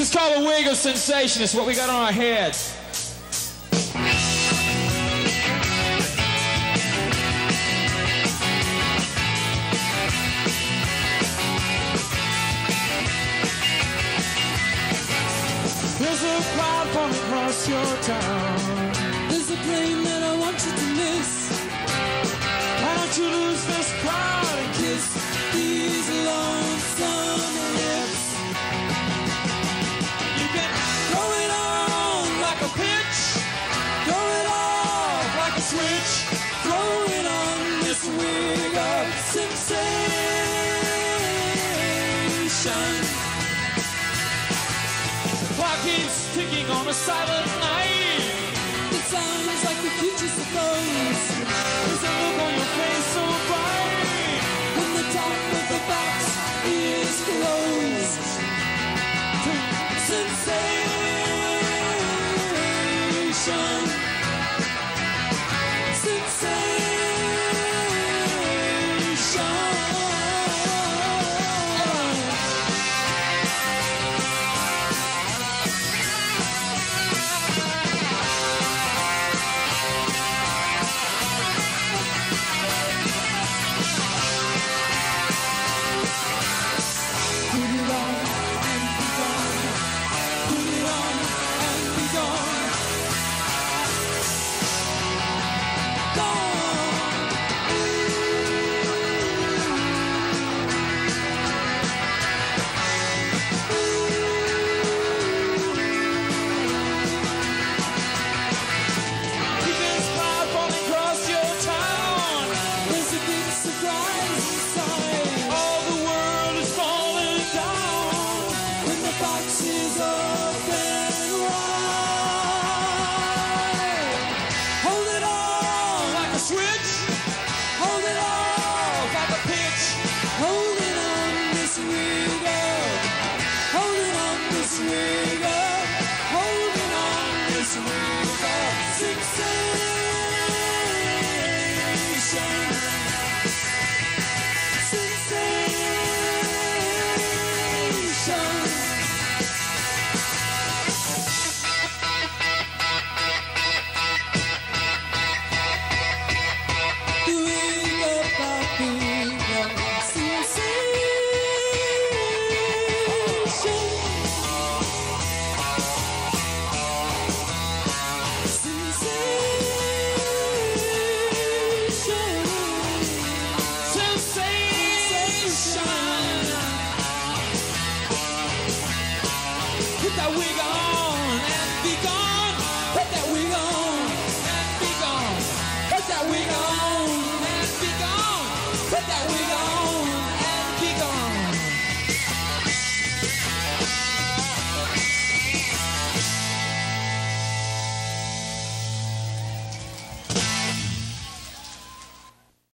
This is called a wig of sensation. It's what we got on our heads. There's a cloud from across your town. on a silent night. The sound is like the future suppose. There's a look on your face so bright. When the top of the box is closed. Sincere.